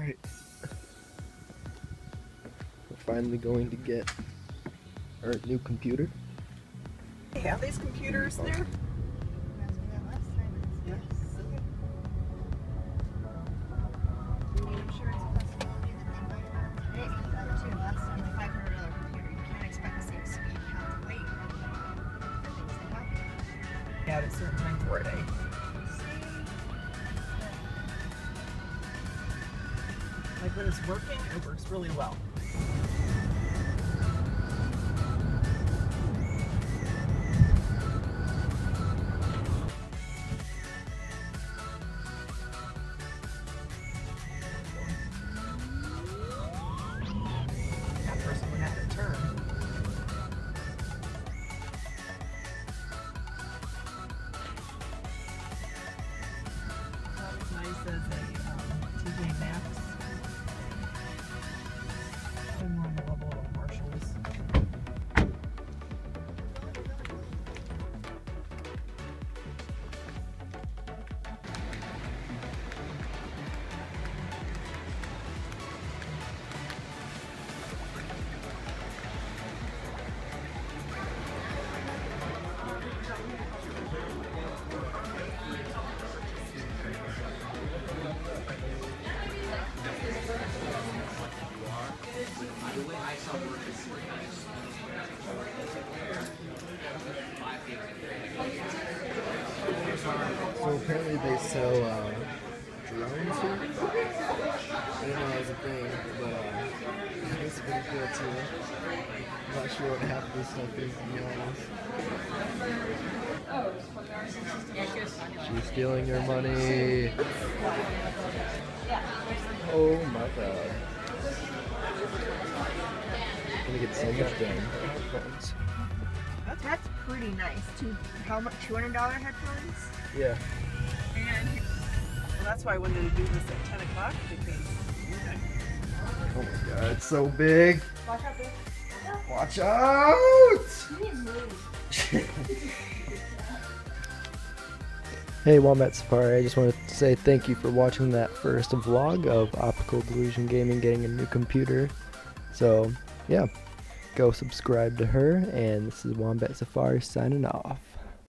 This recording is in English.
Alright. We're finally going to get our new computer. They have these computers there? Yeah, at a certain time for a day. When it's working, it works really well. Apparently they sell uh, drones here. I didn't know that was a thing, but uh, it's pretty cool too. I'm not sure what half of this stuff is to be honest. She's stealing your money. Oh my god. I'm gonna get so much done. That's pretty nice. Two, how much? Two hundred dollar headphones. Yeah. And well, that's why I wanted to do this at 10 o'clock because Oh my god, it's so big. Watch out, babe. Watch out! You need to move. Hey Wombat Safari, I just wanted to say thank you for watching that first vlog of Optical Delusion Gaming getting a new computer. So, yeah, go subscribe to her, and this is Wombat Safari signing off.